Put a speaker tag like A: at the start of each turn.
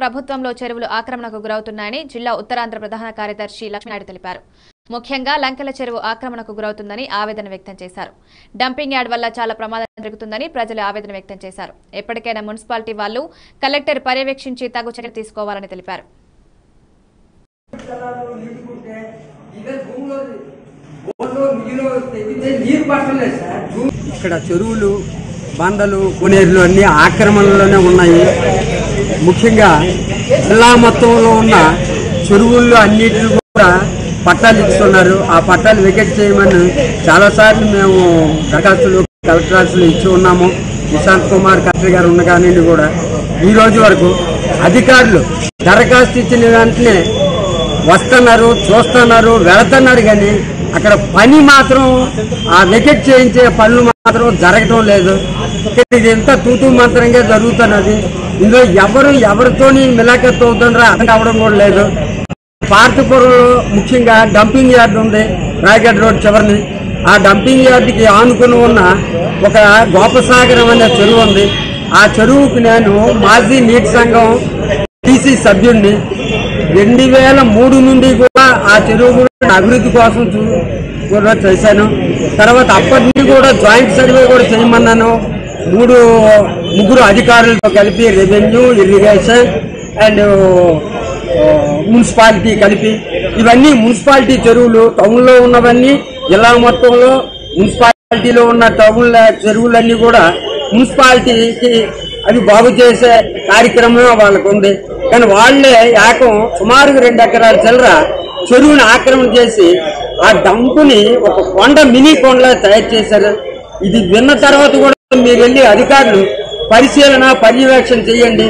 A: ప్రభుత్వంలో చెరువులు ఆక్రమణకు గురవుతున్నాయని జిల్లా ఉత్తరాంధ్ర ప్రధాన కార్యదర్శి లక్ష్మీనాయుడు తెలిపారు. ముఖ్యంగా లంకెల చెరువు ఆక్రమణకు గురవుతుందని ఆవేదన వ్యక్తం చేశారు. డంపింగ్ యార్డ్ వల్ల చాలా ప్రమాదం జరుగుతుందని ప్రజలు ఆవేదన వ్యక్తం చేశారు. ఎప్పటికైనా మున్సిపాలిటీ వాళ్ళు కలెక్టర్ పర్యవేక్షించి తగు చర్య తీసుకోవాలని తెలిపారు.
B: ఇక్కడ చెరువులు బండలు కొనేరులు అన్ని ఆక్రమణలోనే ఉన్నాయి. ముఖ్యంగా జిల్లా మొత్తంలో ఉన్న చెరువుల్లో అన్నిటిని కూడా పట్టాలు ఇస్తున్నారు. ఆ పట్టాలు వికెట్ చేయమని చాలాసార్లు మేము దరఖాస్తులు కలెక్టర్ ఆఫీసులు ఇచ్చి ఉన్నాము. నిశాంత్ కుమార్ కలెక్టర్ గారు ఉండగానే కూడా. ఈ రోజు వరకు అధికారులు దరఖాస్తు ఇచ్చిన వెంటనే వస్తున్నారు చూస్తున్నారు వెళుతున్నారు కానీ అక్కడ పని మాత్రం ఆ వికెట్ చేయించే పనులు మాత్రం జరగటం లేదు. ఇది ఎంత తూతూ మంత్రంగా జరుగుతున్నది. ఇందులో ఎవరు ఎవరితోని మిలాఖత్ అవుతుండ్రో అర్థం కావడం కూడా లేదు. పార్తపురంలో ముఖ్యంగా డంపింగ్ యార్డ్ ఉంది రాయగడ్ రోడ్ చివరిని. ఆ డంపింగ్ యార్డ్కి ఆనుకుని ఉన్న ఒక గోపసాగరం అనే చెరువు ఉంది. ఆ చెరువుకు నేను మాజీ నీటి సంఘం టీసీ సభ్యుడిని రెండు వేల మూడు నుండి కూడా ఆ చెరువు కూడా అభివృద్ధి కోసం కూడా చేశాను. తర్వాత అప్పటి నుండి కూడా జాయింట్ సర్వే కూడా చేయమన్నాను. మూడు ముగ్గురు అధికారులతో కలిపి రెవెన్యూ ఇరిగేషన్ అండ్ మున్సిపాలిటీ కలిపి ఇవన్నీ మున్సిపాలిటీ చెరువులు టౌన్లో ఉన్నవన్నీ జిల్లా మొత్తంలో మున్సిపాలిటీలో ఉన్న టౌన్ల చెరువులన్నీ కూడా మున్సిపాలిటీకి అవి బాగు చేసే కార్యక్రమం వాళ్ళకు ఉంది. కానీ వాళ్ళే ఏకం సుమారుగా రెండు ఎకరాల చిల్లర చెరువుని ఆక్రమణ చేసి ఆ డంపుని ఒక కొండ మినీ కొండలా తయారు చేశారు. ఇది విన్న తర్వాత కూడా మీరు వెళ్ళి అధికారులు పరిశీలన పర్యవేక్షణ చేయండి.